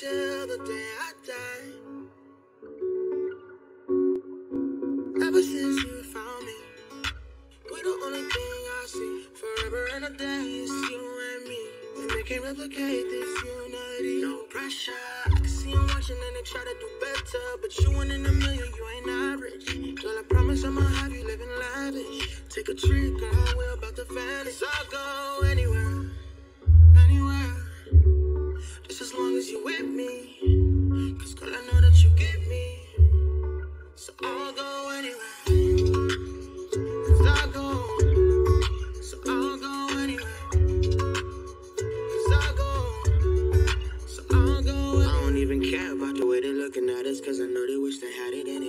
till the day I die. Ever since you found me, we're the only thing I see. Forever and a day, it's you and me. And they can't replicate this unity. No pressure. I can see them watching and they try to do better. But you one in a million, you ain't average. Girl, I promise I'ma have you living lavish. Take a trip, girl, we're about to you with me? Cause girl, I know that you get me. So I'll go anywhere. Cause I'll go. So I'll go anywhere. Cause I'll go. So I'll go anywhere. I don't even care about the way they're looking at us. Cause I know they wish they had it anyway.